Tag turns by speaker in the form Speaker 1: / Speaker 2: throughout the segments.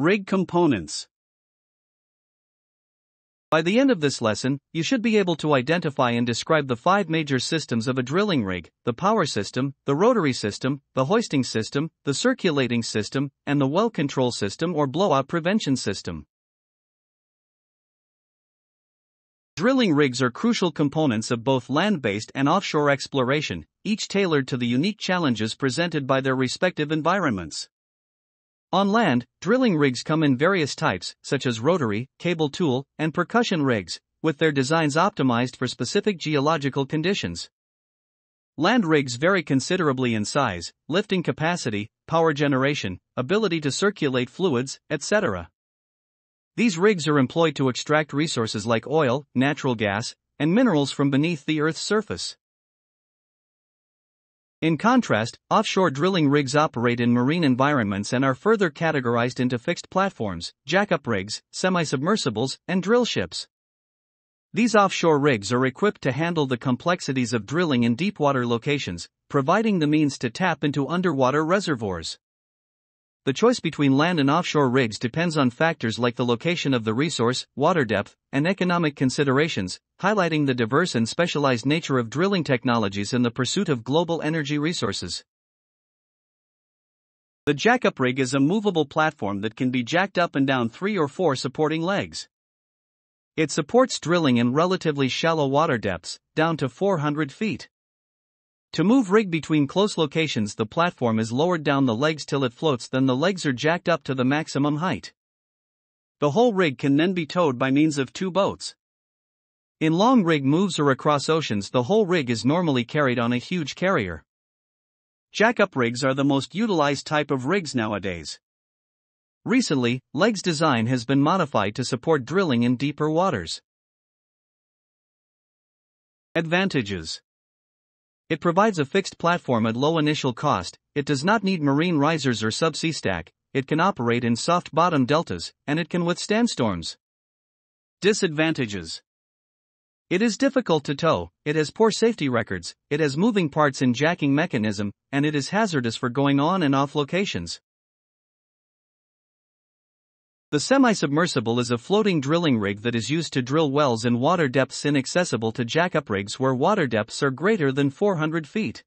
Speaker 1: Rig components. By the end of this lesson, you should be able to identify and describe the five major systems of a drilling rig the power system, the rotary system, the hoisting system, the circulating system, and the well control system or blowout prevention system. Drilling rigs are crucial components of both land based and offshore exploration, each tailored to the unique challenges presented by their respective environments. On land, drilling rigs come in various types, such as rotary, cable tool, and percussion rigs, with their designs optimized for specific geological conditions. Land rigs vary considerably in size, lifting capacity, power generation, ability to circulate fluids, etc. These rigs are employed to extract resources like oil, natural gas, and minerals from beneath the Earth's surface. In contrast, offshore drilling rigs operate in marine environments and are further categorized into fixed platforms, jackup rigs, semi submersibles, and drill ships. These offshore rigs are equipped to handle the complexities of drilling in deepwater locations, providing the means to tap into underwater reservoirs. The choice between land and offshore rigs depends on factors like the location of the resource, water depth, and economic considerations, highlighting the diverse and specialized nature of drilling technologies in the pursuit of global energy resources. The jackup rig is a movable platform that can be jacked up and down three or four supporting legs. It supports drilling in relatively shallow water depths, down to 400 feet. To move rig between close locations, the platform is lowered down the legs till it floats, then the legs are jacked up to the maximum height. The whole rig can then be towed by means of two boats. In long rig moves or across oceans, the whole rig is normally carried on a huge carrier. Jack-up rigs are the most utilized type of rigs nowadays. Recently, legs design has been modified to support drilling in deeper waters. Advantages it provides a fixed platform at low initial cost, it does not need marine risers or subsea stack, it can operate in soft bottom deltas, and it can withstand storms. Disadvantages. It is difficult to tow, it has poor safety records, it has moving parts in jacking mechanism, and it is hazardous for going on and off locations. The semi-submersible is a floating drilling rig that is used to drill wells in water depths inaccessible to jackup rigs where water depths are greater than 400 feet.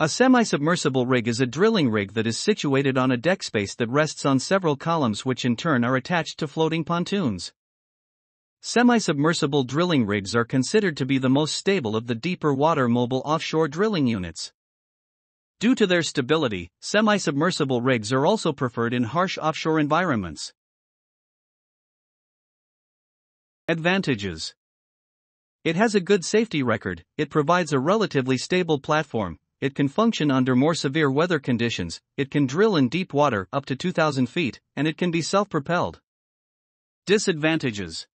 Speaker 1: A semi-submersible rig is a drilling rig that is situated on a deck space that rests on several columns which in turn are attached to floating pontoons. Semi-submersible drilling rigs are considered to be the most stable of the deeper water mobile offshore drilling units. Due to their stability, semi submersible rigs are also preferred in harsh offshore environments. Advantages It has a good safety record, it provides a relatively stable platform, it can function under more severe weather conditions, it can drill in deep water up to 2,000 feet, and it can be self propelled. Disadvantages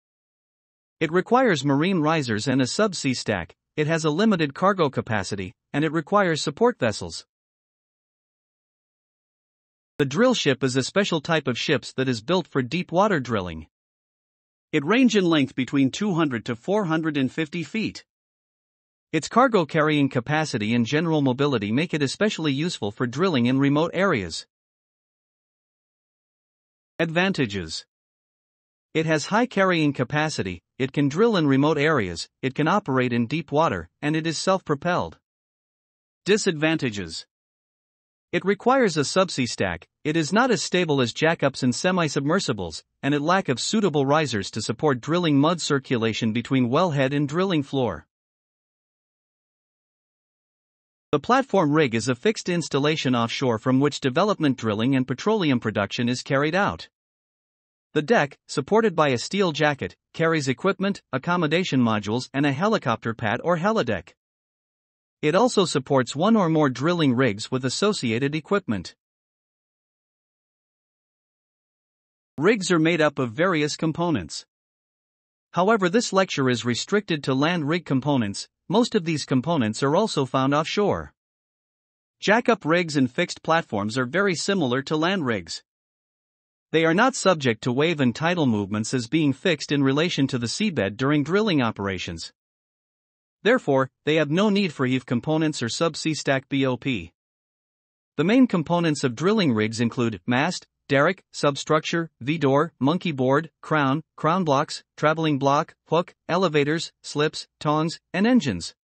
Speaker 1: It requires marine risers and a subsea stack, it has a limited cargo capacity, and it requires support vessels. The drill ship is a special type of ships that is built for deep water drilling. It range in length between 200 to 450 feet. Its cargo carrying capacity and general mobility make it especially useful for drilling in remote areas. Advantages It has high carrying capacity, it can drill in remote areas, it can operate in deep water, and it is self propelled. Disadvantages it requires a subsea stack, it is not as stable as jackups and semi-submersibles, and it lack of suitable risers to support drilling mud circulation between wellhead and drilling floor. The platform rig is a fixed installation offshore from which development drilling and petroleum production is carried out. The deck, supported by a steel jacket, carries equipment, accommodation modules, and a helicopter pad or helideck. It also supports one or more drilling rigs with associated equipment. Rigs are made up of various components. However, this lecture is restricted to land rig components, most of these components are also found offshore. Jackup rigs and fixed platforms are very similar to land rigs. They are not subject to wave and tidal movements as being fixed in relation to the seabed during drilling operations. Therefore, they have no need for heave components or subsea stack BOP. The main components of drilling rigs include mast, derrick, substructure, V-door, monkey board, crown, crown blocks, traveling block, hook, elevators, slips, tongs, and engines.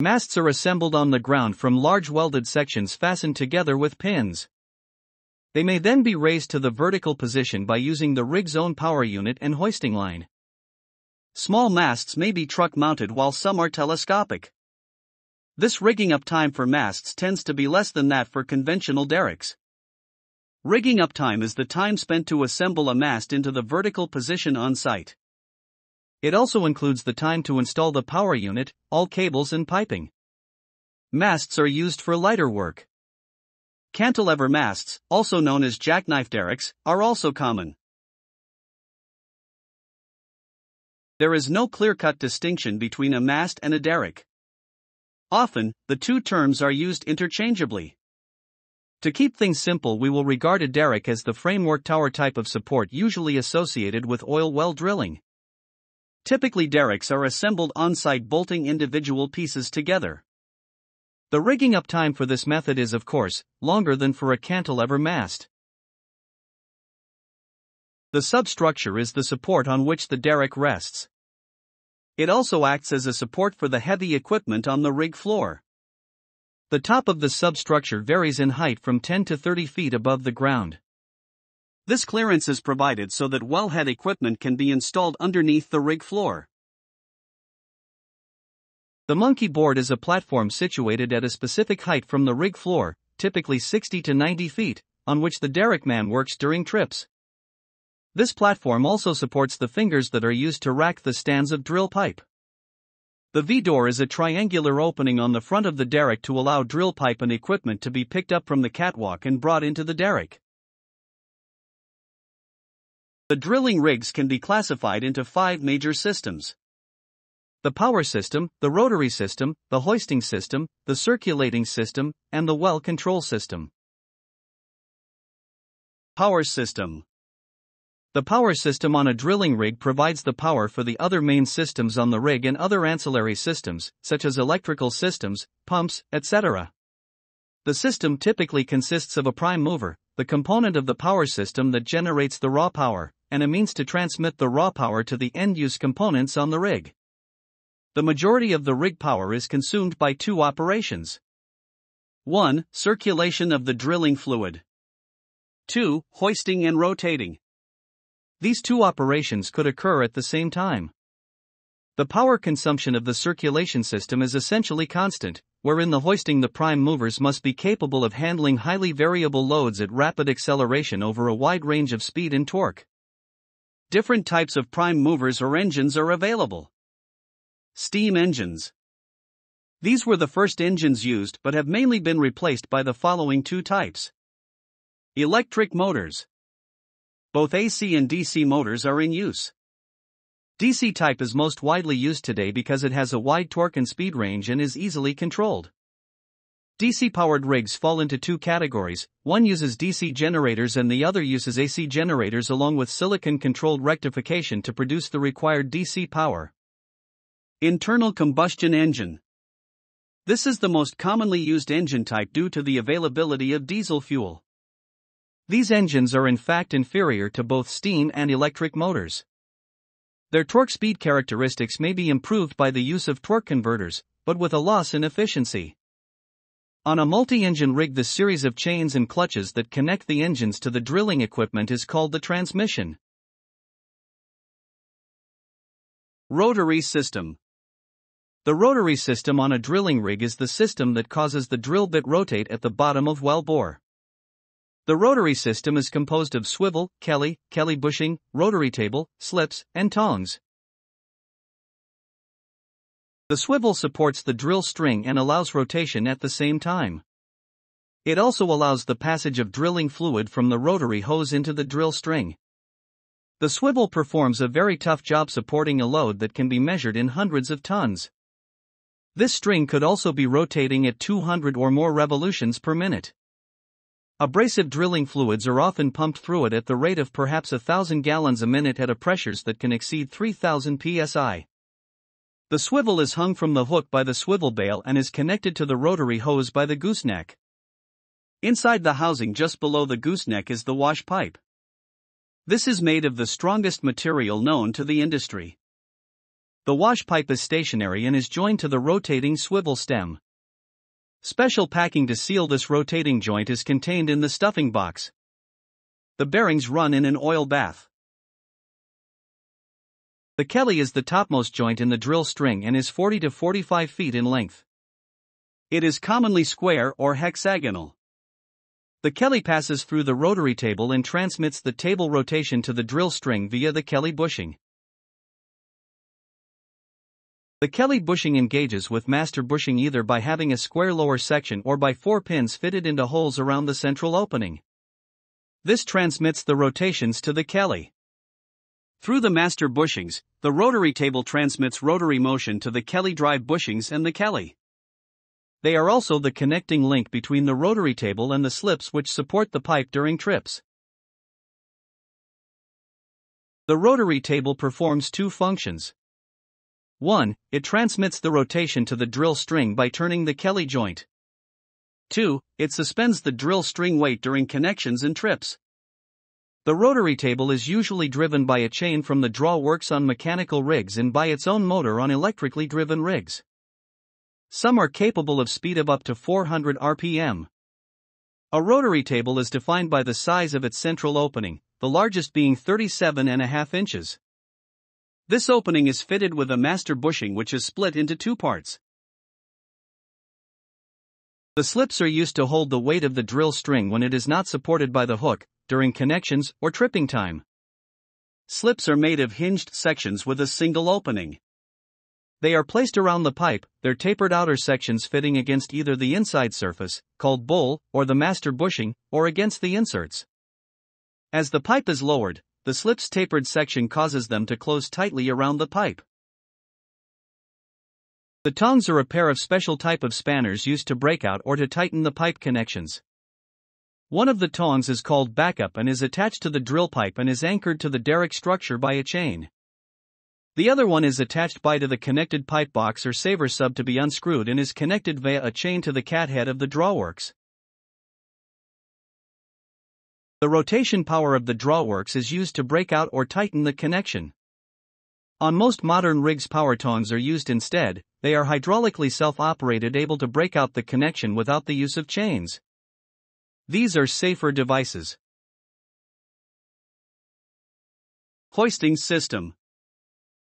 Speaker 1: Masts are assembled on the ground from large welded sections fastened together with pins. They may then be raised to the vertical position by using the rig's own power unit and hoisting line. Small masts may be truck mounted while some are telescopic. This rigging up time for masts tends to be less than that for conventional derricks. Rigging up time is the time spent to assemble a mast into the vertical position on site. It also includes the time to install the power unit, all cables and piping. Masts are used for lighter work. Cantilever masts, also known as jackknife derricks, are also common. There is no clear-cut distinction between a mast and a derrick. Often, the two terms are used interchangeably. To keep things simple, we will regard a derrick as the framework tower type of support usually associated with oil well drilling. Typically, derricks are assembled on site bolting individual pieces together. The rigging up time for this method is, of course, longer than for a cantilever mast. The substructure is the support on which the derrick rests. It also acts as a support for the heavy equipment on the rig floor. The top of the substructure varies in height from 10 to 30 feet above the ground. This clearance is provided so that wellhead equipment can be installed underneath the rig floor. The monkey board is a platform situated at a specific height from the rig floor, typically 60 to 90 feet, on which the derrick man works during trips. This platform also supports the fingers that are used to rack the stands of drill pipe. The V-door is a triangular opening on the front of the derrick to allow drill pipe and equipment to be picked up from the catwalk and brought into the derrick. The drilling rigs can be classified into five major systems. The power system, the rotary system, the hoisting system, the circulating system, and the well control system. Power system The power system on a drilling rig provides the power for the other main systems on the rig and other ancillary systems, such as electrical systems, pumps, etc. The system typically consists of a prime mover, the component of the power system that generates the raw power, and a means to transmit the raw power to the end use components on the rig. The majority of the rig power is consumed by two operations 1. Circulation of the drilling fluid, 2. Hoisting and rotating. These two operations could occur at the same time. The power consumption of the circulation system is essentially constant, wherein the hoisting the prime movers must be capable of handling highly variable loads at rapid acceleration over a wide range of speed and torque. Different types of prime movers or engines are available. Steam engines. These were the first engines used but have mainly been replaced by the following two types. Electric motors. Both AC and DC motors are in use. DC type is most widely used today because it has a wide torque and speed range and is easily controlled. DC powered rigs fall into two categories one uses DC generators and the other uses AC generators along with silicon controlled rectification to produce the required DC power. Internal combustion engine. This is the most commonly used engine type due to the availability of diesel fuel. These engines are in fact inferior to both steam and electric motors. Their torque speed characteristics may be improved by the use of torque converters, but with a loss in efficiency. On a multi-engine rig the series of chains and clutches that connect the engines to the drilling equipment is called the transmission. Rotary system. The rotary system on a drilling rig is the system that causes the drill bit rotate at the bottom of well bore. The rotary system is composed of swivel, Kelly, Kelly bushing, rotary table, slips, and tongs. The swivel supports the drill string and allows rotation at the same time. It also allows the passage of drilling fluid from the rotary hose into the drill string. The swivel performs a very tough job supporting a load that can be measured in hundreds of tons. This string could also be rotating at 200 or more revolutions per minute. Abrasive drilling fluids are often pumped through it at the rate of perhaps a thousand gallons a minute at a pressures that can exceed 3000 psi. The swivel is hung from the hook by the swivel bail and is connected to the rotary hose by the gooseneck. Inside the housing just below the gooseneck is the wash pipe. This is made of the strongest material known to the industry. The wash pipe is stationary and is joined to the rotating swivel stem. Special packing to seal this rotating joint is contained in the stuffing box. The bearings run in an oil bath. The Kelly is the topmost joint in the drill string and is 40 to 45 feet in length. It is commonly square or hexagonal. The Kelly passes through the rotary table and transmits the table rotation to the drill string via the Kelly bushing. The Kelly bushing engages with master bushing either by having a square lower section or by four pins fitted into holes around the central opening. This transmits the rotations to the Kelly. Through the master bushings, the rotary table transmits rotary motion to the Kelly drive bushings and the Kelly. They are also the connecting link between the rotary table and the slips which support the pipe during trips. The rotary table performs two functions. 1. It transmits the rotation to the drill string by turning the Kelly joint. 2. It suspends the drill string weight during connections and trips. The rotary table is usually driven by a chain from the draw works on mechanical rigs and by its own motor on electrically driven rigs. Some are capable of speed of up to 400 RPM. A rotary table is defined by the size of its central opening, the largest being 37.5 inches. This opening is fitted with a master bushing which is split into two parts. The slips are used to hold the weight of the drill string when it is not supported by the hook, during connections or tripping time. Slips are made of hinged sections with a single opening. They are placed around the pipe, their tapered outer sections fitting against either the inside surface, called bowl, or the master bushing, or against the inserts. As the pipe is lowered, the slip's tapered section causes them to close tightly around the pipe. The tongs are a pair of special type of spanners used to break out or to tighten the pipe connections. One of the tongs is called backup and is attached to the drill pipe and is anchored to the derrick structure by a chain. The other one is attached by to the connected pipe box or saver sub to be unscrewed and is connected via a chain to the cathead of the drawworks. The rotation power of the drawworks is used to break out or tighten the connection. On most modern rigs power tongs are used instead, they are hydraulically self-operated able to break out the connection without the use of chains. These are safer devices. Hoisting System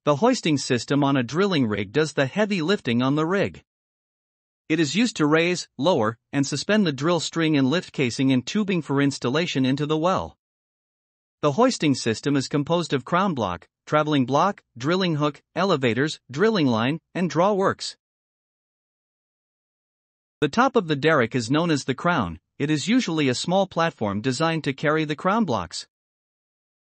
Speaker 1: The hoisting system on a drilling rig does the heavy lifting on the rig. It is used to raise, lower, and suspend the drill string and lift casing and tubing for installation into the well. The hoisting system is composed of crown block, traveling block, drilling hook, elevators, drilling line, and draw works. The top of the derrick is known as the crown, it is usually a small platform designed to carry the crown blocks.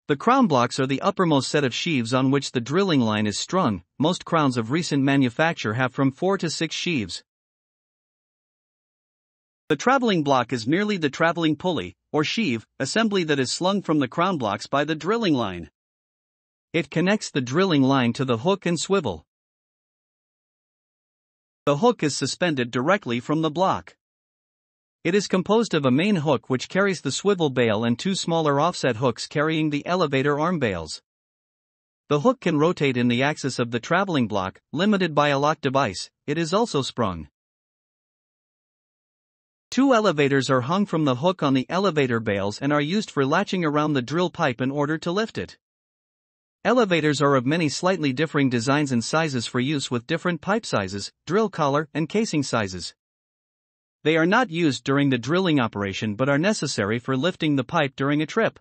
Speaker 1: The crown blocks are the uppermost set of sheaves on which the drilling line is strung, most crowns of recent manufacture have from 4 to 6 sheaves. The traveling block is merely the traveling pulley, or sheave, assembly that is slung from the crown blocks by the drilling line. It connects the drilling line to the hook and swivel. The hook is suspended directly from the block. It is composed of a main hook which carries the swivel bale and two smaller offset hooks carrying the elevator arm bales. The hook can rotate in the axis of the traveling block, limited by a lock device, it is also sprung. Two elevators are hung from the hook on the elevator bales and are used for latching around the drill pipe in order to lift it. Elevators are of many slightly differing designs and sizes for use with different pipe sizes, drill collar, and casing sizes. They are not used during the drilling operation but are necessary for lifting the pipe during a trip.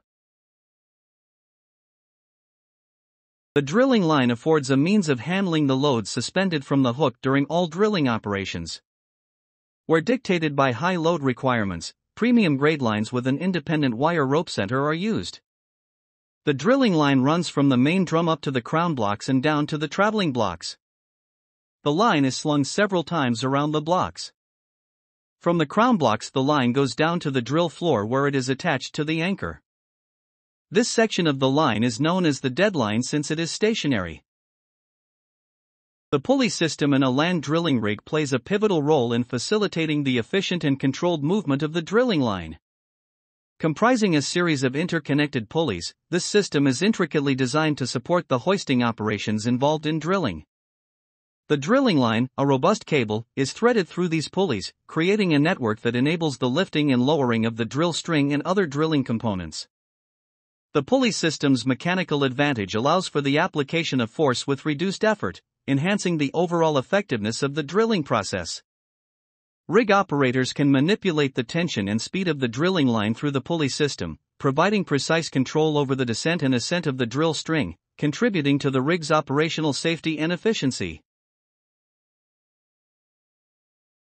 Speaker 1: The drilling line affords a means of handling the loads suspended from the hook during all drilling operations. Where dictated by high load requirements, premium grade lines with an independent wire rope center are used. The drilling line runs from the main drum up to the crown blocks and down to the traveling blocks. The line is slung several times around the blocks. From the crown blocks, the line goes down to the drill floor where it is attached to the anchor. This section of the line is known as the deadline since it is stationary. The pulley system in a land drilling rig plays a pivotal role in facilitating the efficient and controlled movement of the drilling line. Comprising a series of interconnected pulleys, this system is intricately designed to support the hoisting operations involved in drilling. The drilling line, a robust cable, is threaded through these pulleys, creating a network that enables the lifting and lowering of the drill string and other drilling components. The pulley system's mechanical advantage allows for the application of force with reduced effort, enhancing the overall effectiveness of the drilling process. Rig operators can manipulate the tension and speed of the drilling line through the pulley system, providing precise control over the descent and ascent of the drill string, contributing to the rig's operational safety and efficiency.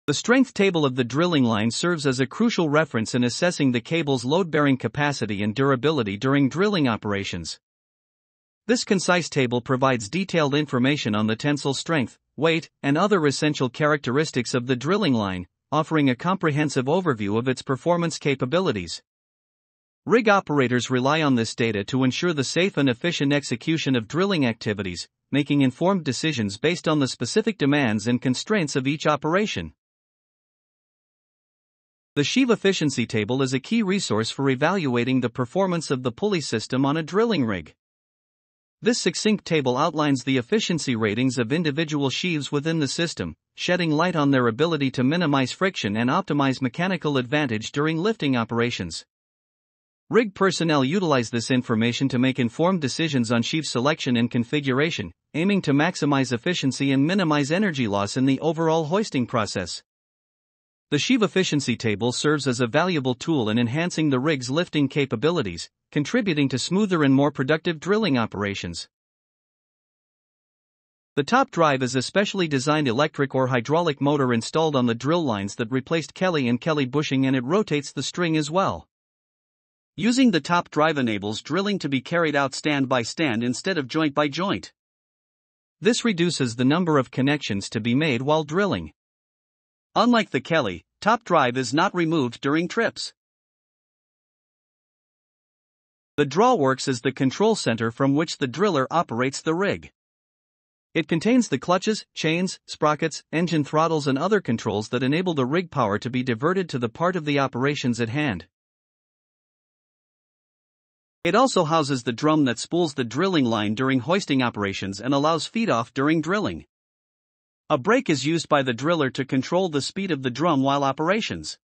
Speaker 1: The strength table of the drilling line serves as a crucial reference in assessing the cable's load bearing capacity and durability during drilling operations. This concise table provides detailed information on the tensile strength, weight, and other essential characteristics of the drilling line, offering a comprehensive overview of its performance capabilities. Rig operators rely on this data to ensure the safe and efficient execution of drilling activities, making informed decisions based on the specific demands and constraints of each operation. The sheave efficiency table is a key resource for evaluating the performance of the pulley system on a drilling rig. This succinct table outlines the efficiency ratings of individual sheaves within the system, shedding light on their ability to minimize friction and optimize mechanical advantage during lifting operations. Rig personnel utilize this information to make informed decisions on sheave selection and configuration, aiming to maximize efficiency and minimize energy loss in the overall hoisting process. The sheave efficiency table serves as a valuable tool in enhancing the rig's lifting capabilities, contributing to smoother and more productive drilling operations. The top drive is a specially designed electric or hydraulic motor installed on the drill lines that replaced Kelly and Kelly bushing and it rotates the string as well. Using the top drive enables drilling to be carried out stand by stand instead of joint by joint. This reduces the number of connections to be made while drilling. Unlike the Kelly, top drive is not removed during trips. The drawworks is the control center from which the driller operates the rig. It contains the clutches, chains, sprockets, engine throttles, and other controls that enable the rig power to be diverted to the part of the operations at hand. It also houses the drum that spools the drilling line during hoisting operations and allows feed off during drilling. A brake is used by the driller to control the speed of the drum while operations.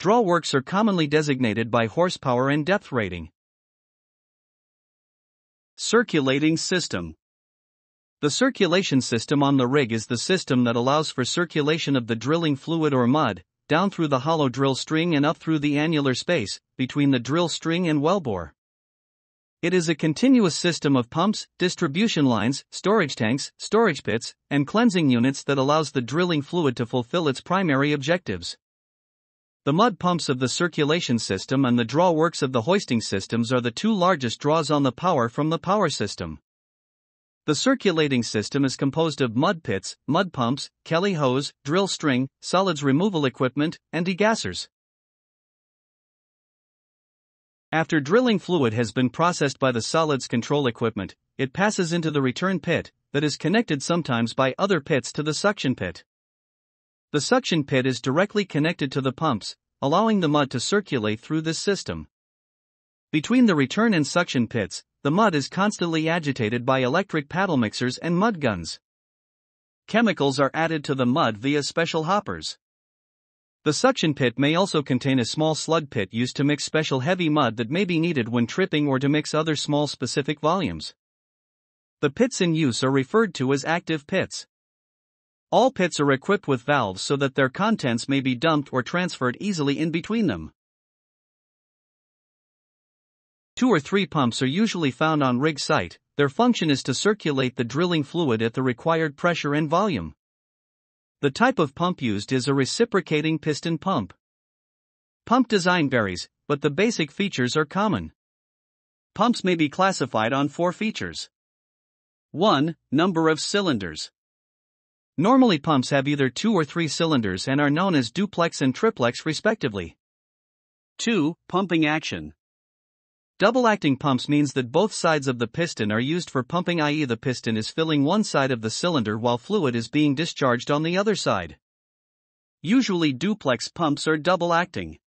Speaker 1: Drawworks are commonly designated by horsepower and depth rating. Circulating system. The circulation system on the rig is the system that allows for circulation of the drilling fluid or mud, down through the hollow drill string and up through the annular space, between the drill string and wellbore. It is a continuous system of pumps, distribution lines, storage tanks, storage pits, and cleansing units that allows the drilling fluid to fulfill its primary objectives. The mud pumps of the circulation system and the drawworks of the hoisting systems are the two largest draws on the power from the power system. The circulating system is composed of mud pits, mud pumps, Kelly hose, drill string, solids removal equipment, and degassers. After drilling fluid has been processed by the solids control equipment, it passes into the return pit, that is connected sometimes by other pits to the suction pit. The suction pit is directly connected to the pumps, allowing the mud to circulate through this system. Between the return and suction pits, the mud is constantly agitated by electric paddle mixers and mud guns. Chemicals are added to the mud via special hoppers. The suction pit may also contain a small slug pit used to mix special heavy mud that may be needed when tripping or to mix other small specific volumes. The pits in use are referred to as active pits. All pits are equipped with valves so that their contents may be dumped or transferred easily in between them. Two or three pumps are usually found on rig site, their function is to circulate the drilling fluid at the required pressure and volume. The type of pump used is a reciprocating piston pump. Pump design varies, but the basic features are common. Pumps may be classified on four features 1. Number of cylinders. Normally pumps have either two or three cylinders and are known as duplex and triplex respectively. 2. Pumping action. Double acting pumps means that both sides of the piston are used for pumping, i.e., the piston is filling one side of the cylinder while fluid is being discharged on the other side. Usually, duplex pumps are double acting.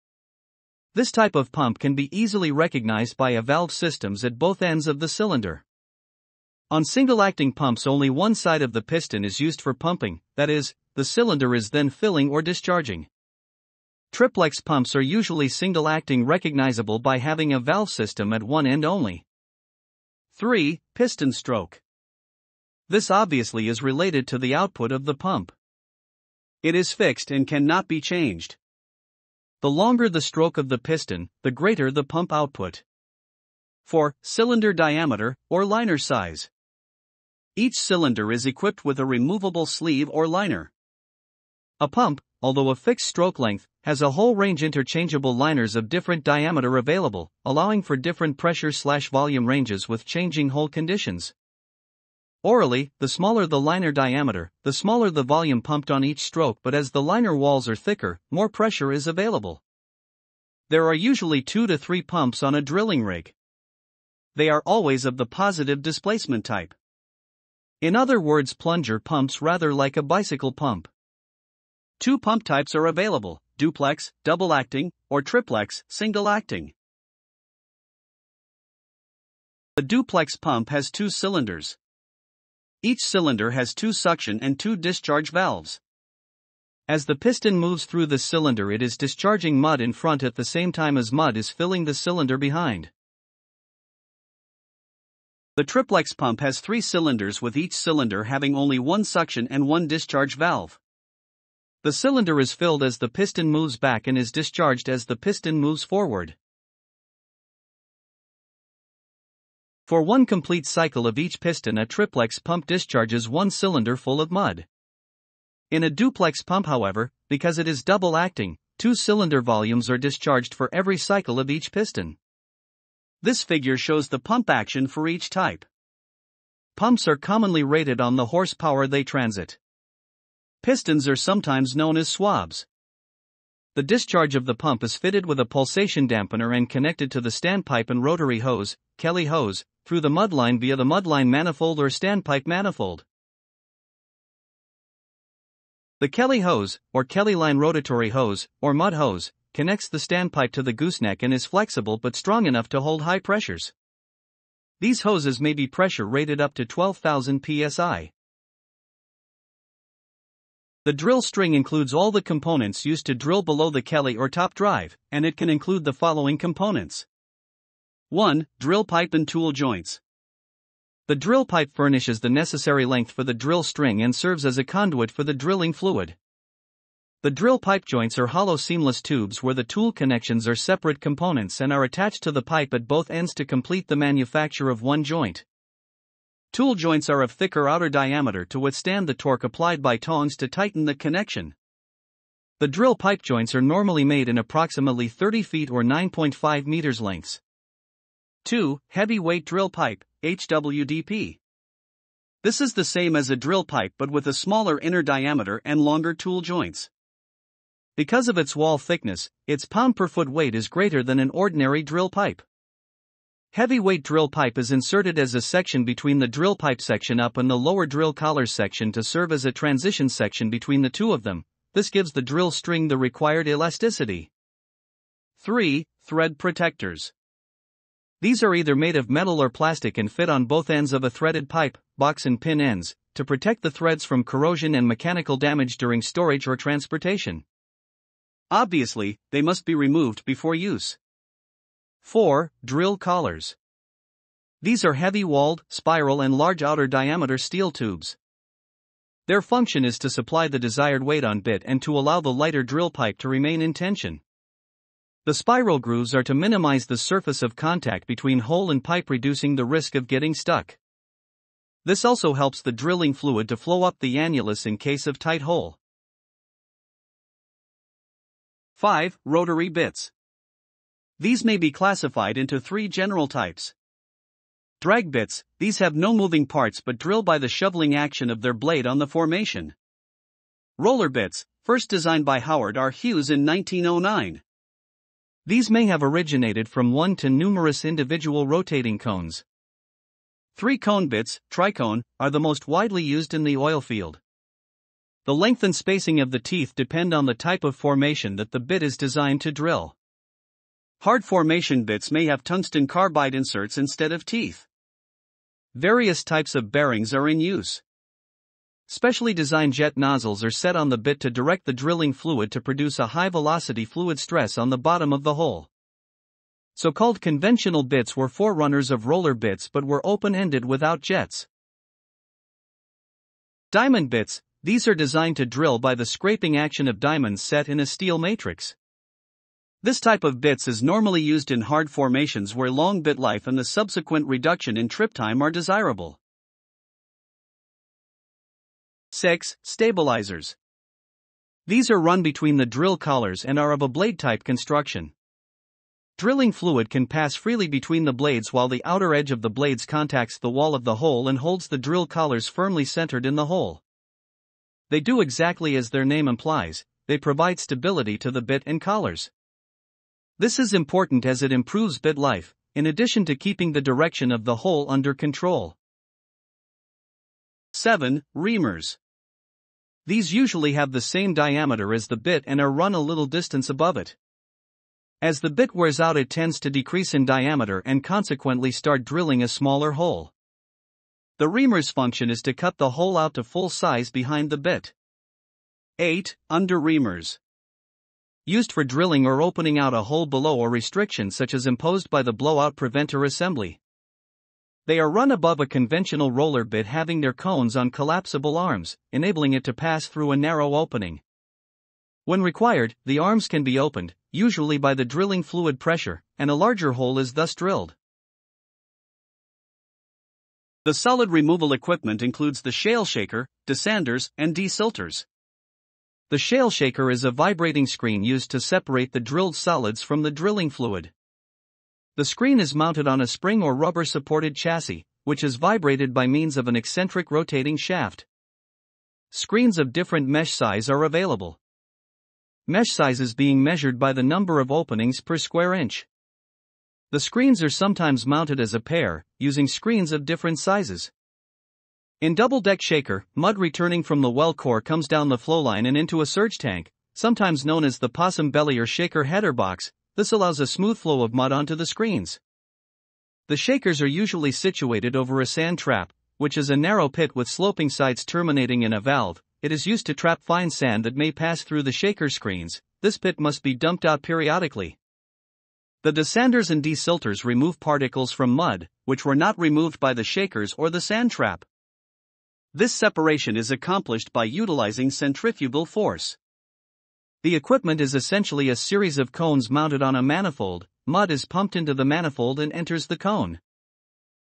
Speaker 1: This type of pump can be easily recognized by a valve systems at both ends of the cylinder. On single acting pumps, only one side of the piston is used for pumping, that is, the cylinder is then filling or discharging. Triplex pumps are usually single acting recognizable by having a valve system at one end only. 3. Piston stroke. This obviously is related to the output of the pump. It is fixed and cannot be changed. The longer the stroke of the piston, the greater the pump output. 4. Cylinder diameter, or liner size. Each cylinder is equipped with a removable sleeve or liner. A pump, although a fixed stroke length, has a whole range interchangeable liners of different diameter available, allowing for different pressure slash volume ranges with changing hole conditions. Orally, the smaller the liner diameter, the smaller the volume pumped on each stroke, but as the liner walls are thicker, more pressure is available. There are usually two to three pumps on a drilling rig. They are always of the positive displacement type. In other words, plunger pumps rather like a bicycle pump. Two pump types are available duplex, double acting, or triplex, single acting. The duplex pump has two cylinders. Each cylinder has two suction and two discharge valves. As the piston moves through the cylinder, it is discharging mud in front at the same time as mud is filling the cylinder behind. The triplex pump has three cylinders with each cylinder having only one suction and one discharge valve. The cylinder is filled as the piston moves back and is discharged as the piston moves forward. For one complete cycle of each piston, a triplex pump discharges one cylinder full of mud. In a duplex pump, however, because it is double acting, two cylinder volumes are discharged for every cycle of each piston. This figure shows the pump action for each type. Pumps are commonly rated on the horsepower they transit. Pistons are sometimes known as swabs. The discharge of the pump is fitted with a pulsation dampener and connected to the standpipe and rotary hose, Kelly hose, through the mudline via the mudline manifold or standpipe manifold. The Kelly hose, or Kelly line rotatory hose, or mud hose, connects the standpipe to the gooseneck and is flexible but strong enough to hold high pressures. These hoses may be pressure rated up to 12,000 psi. The drill string includes all the components used to drill below the Kelly or top drive, and it can include the following components 1. Drill pipe and tool joints. The drill pipe furnishes the necessary length for the drill string and serves as a conduit for the drilling fluid. The drill pipe joints are hollow seamless tubes where the tool connections are separate components and are attached to the pipe at both ends to complete the manufacture of one joint. Tool joints are of thicker outer diameter to withstand the torque applied by tongs to tighten the connection. The drill pipe joints are normally made in approximately 30 feet or 9.5 meters lengths. 2. Heavy weight drill pipe, HWDP. This is the same as a drill pipe but with a smaller inner diameter and longer tool joints. Because of its wall thickness, its pound per foot weight is greater than an ordinary drill pipe. Heavyweight drill pipe is inserted as a section between the drill pipe section up and the lower drill collar section to serve as a transition section between the two of them. This gives the drill string the required elasticity. 3. Thread protectors. These are either made of metal or plastic and fit on both ends of a threaded pipe, box and pin ends, to protect the threads from corrosion and mechanical damage during storage or transportation. Obviously, they must be removed before use. 4. Drill collars. These are heavy walled, spiral, and large outer diameter steel tubes. Their function is to supply the desired weight on bit and to allow the lighter drill pipe to remain in tension. The spiral grooves are to minimize the surface of contact between hole and pipe, reducing the risk of getting stuck. This also helps the drilling fluid to flow up the annulus in case of tight hole. 5. Rotary bits. These may be classified into three general types. Drag bits, these have no moving parts but drill by the shoveling action of their blade on the formation. Roller bits, first designed by Howard R. Hughes in 1909. These may have originated from one to numerous individual rotating cones. Three cone bits, tricone, are the most widely used in the oil field. The length and spacing of the teeth depend on the type of formation that the bit is designed to drill. Hard formation bits may have tungsten carbide inserts instead of teeth. Various types of bearings are in use. Specially designed jet nozzles are set on the bit to direct the drilling fluid to produce a high velocity fluid stress on the bottom of the hole. So called conventional bits were forerunners of roller bits but were open ended without jets. Diamond bits, these are designed to drill by the scraping action of diamonds set in a steel matrix. This type of bits is normally used in hard formations where long bit life and the subsequent reduction in trip time are desirable. 6. Stabilizers. These are run between the drill collars and are of a blade type construction. Drilling fluid can pass freely between the blades while the outer edge of the blades contacts the wall of the hole and holds the drill collars firmly centered in the hole. They do exactly as their name implies, they provide stability to the bit and collars. This is important as it improves bit life, in addition to keeping the direction of the hole under control. 7. Reamers. These usually have the same diameter as the bit and are run a little distance above it. As the bit wears out, it tends to decrease in diameter and consequently start drilling a smaller hole. The reamer's function is to cut the hole out to full size behind the bit. 8. Under reamers used for drilling or opening out a hole below a restriction such as imposed by the blowout preventer assembly. They are run above a conventional roller bit having their cones on collapsible arms, enabling it to pass through a narrow opening. When required, the arms can be opened, usually by the drilling fluid pressure, and a larger hole is thus drilled. The solid removal equipment includes the shale shaker, desanders, and desilters. The shale shaker is a vibrating screen used to separate the drilled solids from the drilling fluid. The screen is mounted on a spring or rubber supported chassis, which is vibrated by means of an eccentric rotating shaft. Screens of different mesh size are available. Mesh sizes being measured by the number of openings per square inch. The screens are sometimes mounted as a pair, using screens of different sizes. In double deck shaker, mud returning from the well core comes down the flowline and into a surge tank, sometimes known as the possum belly or shaker header box. This allows a smooth flow of mud onto the screens. The shakers are usually situated over a sand trap, which is a narrow pit with sloping sides terminating in a valve. It is used to trap fine sand that may pass through the shaker screens. This pit must be dumped out periodically. The desanders and desilters remove particles from mud, which were not removed by the shakers or the sand trap. This separation is accomplished by utilizing centrifugal force. The equipment is essentially a series of cones mounted on a manifold, mud is pumped into the manifold and enters the cone.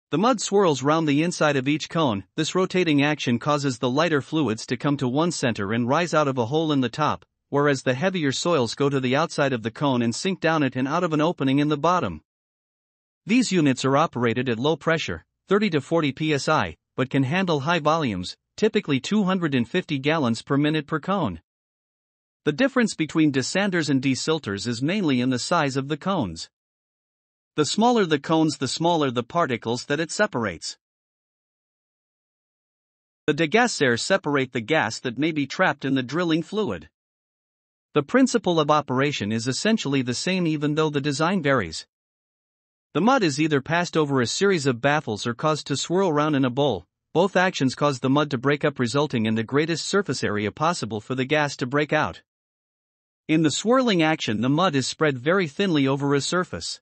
Speaker 1: The mud swirls round the inside of each cone, this rotating action causes the lighter fluids to come to one center and rise out of a hole in the top, whereas the heavier soils go to the outside of the cone and sink down it and out of an opening in the bottom. These units are operated at low pressure, 30 to 40 psi, but can handle high volumes, typically 250 gallons per minute per cone. The difference between desanders and desilters is mainly in the size of the cones. The smaller the cones, the smaller the particles that it separates. The degassers separate the gas that may be trapped in the drilling fluid. The principle of operation is essentially the same even though the design varies. The mud is either passed over a series of baffles or caused to swirl round in a bowl. Both actions cause the mud to break up, resulting in the greatest surface area possible for the gas to break out. In the swirling action, the mud is spread very thinly over a surface.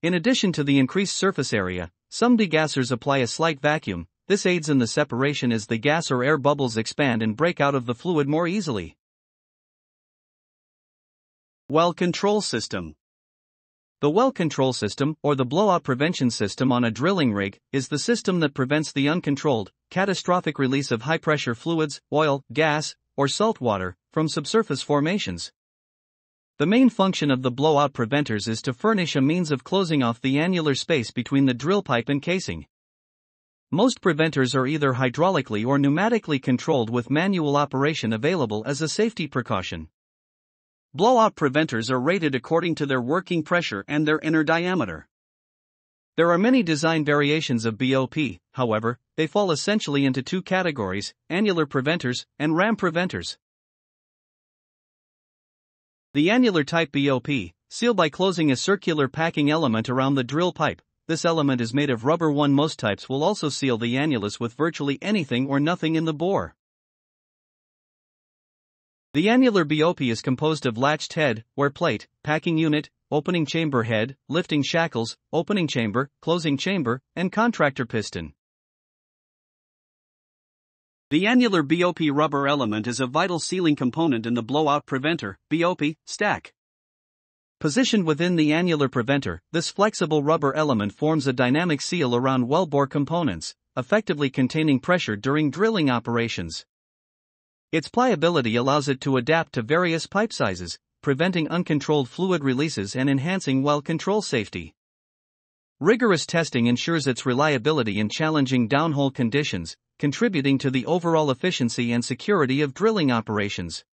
Speaker 1: In addition to the increased surface area, some degassers apply a slight vacuum. This aids in the separation as the gas or air bubbles expand and break out of the fluid more easily. Well control system the well control system, or the blowout prevention system on a drilling rig, is the system that prevents the uncontrolled, catastrophic release of high pressure fluids, oil, gas, or salt water from subsurface formations. The main function of the blowout preventers is to furnish a means of closing off the annular space between the drill pipe and casing. Most preventers are either hydraulically or pneumatically controlled with manual operation available as a safety precaution. Blowout preventers are rated according to their working pressure and their inner diameter. There are many design variations of BOP, however, they fall essentially into two categories annular preventers and ram preventers. The annular type BOP seal by closing a circular packing element around the drill pipe. This element is made of rubber. One most types will also seal the annulus with virtually anything or nothing in the bore. The annular BOP is composed of latched head, wear plate, packing unit, opening chamber head, lifting shackles, opening chamber, closing chamber, and contractor piston. The annular BOP rubber element is a vital sealing component in the blowout preventer BOP stack. Positioned within the annular preventer, this flexible rubber element forms a dynamic seal around wellbore components, effectively containing pressure during drilling operations. Its pliability allows it to adapt to various pipe sizes, preventing uncontrolled fluid releases and enhancing well control safety. Rigorous testing ensures its reliability in challenging downhole conditions, contributing to the overall efficiency and security of drilling operations.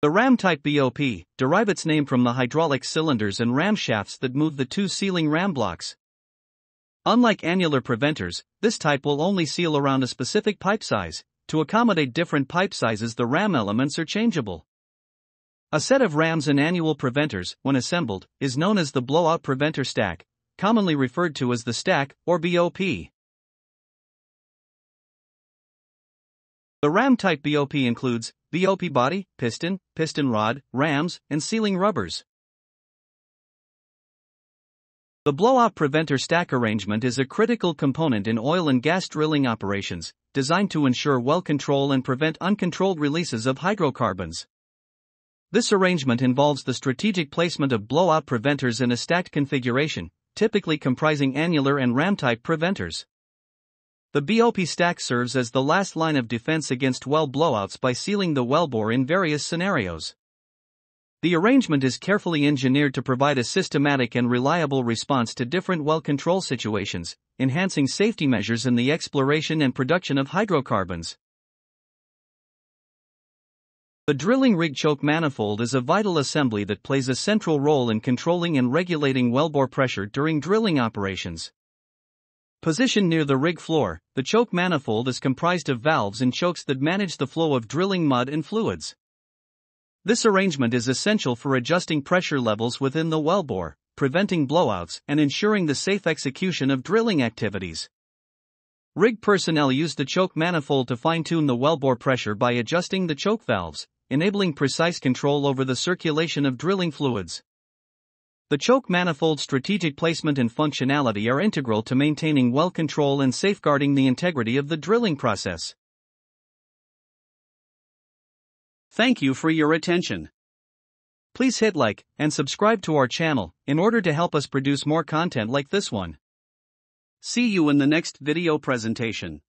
Speaker 1: The ram type BOP derive its name from the hydraulic cylinders and ram shafts that move the two sealing ram blocks. Unlike annular preventers, this type will only seal around a specific pipe size, to accommodate different pipe sizes, the ram elements are changeable. A set of rams and annular preventers, when assembled, is known as the blowout preventer stack, commonly referred to as the stack or BOP. The ram type BOP includes BOP body, piston, piston rod, rams, and sealing rubbers. The blowout preventer stack arrangement is a critical component in oil and gas drilling operations, designed to ensure well control and prevent uncontrolled releases of hydrocarbons. This arrangement involves the strategic placement of blowout preventers in a stacked configuration, typically comprising annular and ram type preventers. The BOP stack serves as the last line of defense against well blowouts by sealing the wellbore in various scenarios. The arrangement is carefully engineered to provide a systematic and reliable response to different well control situations, enhancing safety measures in the exploration and production of hydrocarbons. The drilling rig choke manifold is a vital assembly that plays a central role in controlling and regulating wellbore pressure during drilling operations. Positioned near the rig floor, the choke manifold is comprised of valves and chokes that manage the flow of drilling mud and fluids. This arrangement is essential for adjusting pressure levels within the wellbore, preventing blowouts, and ensuring the safe execution of drilling activities. Rig personnel use the choke manifold to fine tune the wellbore pressure by adjusting the choke valves, enabling precise control over the circulation of drilling fluids. The choke manifold's strategic placement and functionality are integral to maintaining well control and safeguarding the integrity of the drilling process. Thank you for your attention. Please hit like and subscribe to our channel in order to help us produce more content like this one. See you in the next video presentation.